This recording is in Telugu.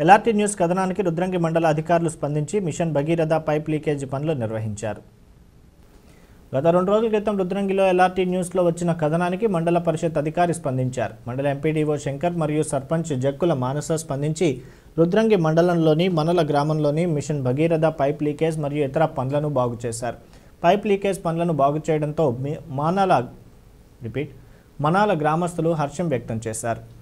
ఎల్ఆర్టీ న్యూస్ కథనానికి రుద్రంగి మండల అధికారులు స్పందించి మిషన్ భగీరథ పైప్ లీకేజ్ పనులు నిర్వహించారు. గత రెండు రోజుల క్రితం రుద్రంగిలో ఎల్ఆర్టీ న్యూస్లో వచ్చిన కథనానికి మండల పరిషత్ అధికారి స్పందించారు. మండల ఎంపీడీఓ శంకర్ మరియు సర్పంచ్ జక్కుల మానస స్పందించి రుద్రంగి మండలంలోని మనల గ్రామంలోని మిషన్ భగీరథ పైప్ లీకేజ్ మరియు ఇతర పనులను బాగు చేశారు. పైప్ లీకేజ్ పనులను బాగు చేయడంతో మీ- మానాల రిపీట్ మనాల గ్రామస్తులు హర్షం వ్యక్తం చేశారు.